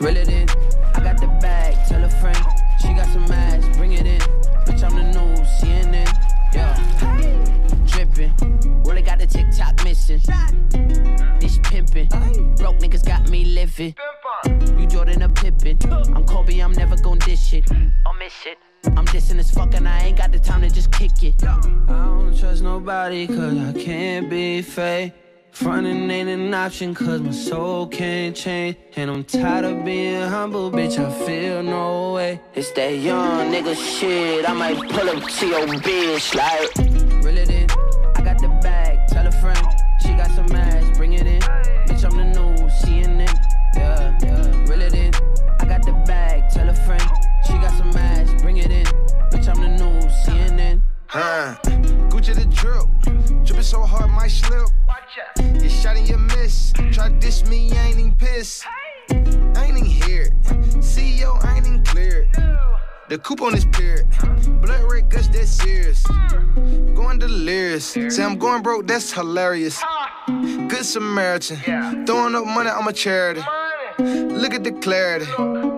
reel it in. I got the bag, tell a friend, she got some ass, bring it in. Bitch, I'm the new CNN. Yeah, dripping. Really got the TikTok missing. This pimping. Broke niggas got me living. You Jordan a Pippen. I'm Kobe, I'm never gon' dish it. I'll miss it. I'm dissing as fuck and I ain't got the time to just kick it. I don't trust nobody cause I can't be fake. Frontin' ain't an option cause my soul can't change. And I'm tired of being humble, bitch, I feel no way. It's that young nigga shit, I might pull up to your bitch like. Reel so hard, might slip. You shot and you miss. Try to diss me, I ain't even pissed. I ain't even here. CEO, I ain't even cleared. The coupe on this period. Blood red gush, that's serious. Going delirious. Say I'm going broke, that's hilarious. Good Samaritan. Throwing up money, I'm a charity. Look at the clarity.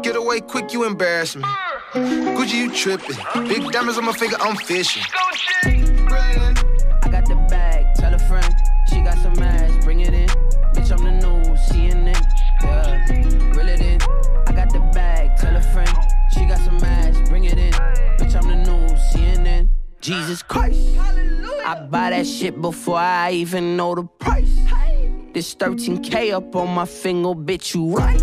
Get away quick, you embarrass me. Gucci, you tripping. Big diamonds on my finger, I'm fishing. Got the bag, tell a friend. She got some ass, bring it in. Bitch, I'm the new CNN. Yeah, reel it in. I got the bag, tell a friend. She got some ass, bring it in. Bitch, I'm the new CNN. Jesus Christ. I buy that shit before I even know the price. This 13K up on my finger, bitch, you right.